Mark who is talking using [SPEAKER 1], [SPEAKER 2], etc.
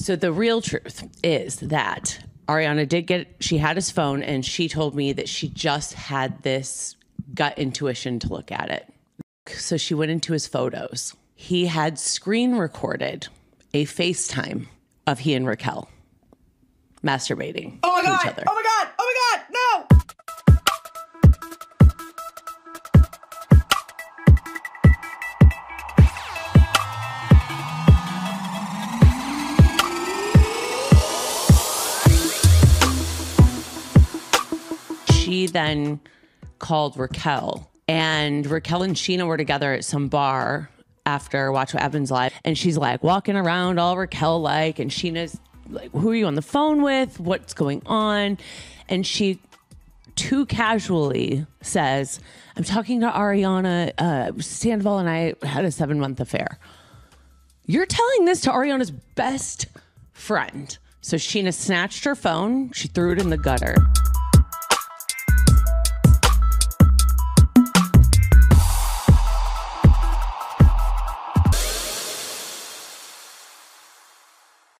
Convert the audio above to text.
[SPEAKER 1] So the real truth is that Ariana did get, she had his phone and she told me that she just had this gut intuition to look at it. So she went into his photos. He had screen recorded a FaceTime of he and Raquel masturbating
[SPEAKER 2] Oh my
[SPEAKER 1] to
[SPEAKER 2] god!
[SPEAKER 1] each other.
[SPEAKER 2] Oh my god! Oh my god!
[SPEAKER 1] She then called Raquel, and Raquel and Scheana were together at some bar after Watch What Happens Live, and she's like walking around all Raquel like, and Scheana's like, "Who are you on the phone with? What's going on?" And she too casually says, "I'm talking to Ariana uh, Sandoval, and I had a seven month affair." You're telling this to Ariana's best friend. So Scheana snatched her phone, she threw it in the gutter.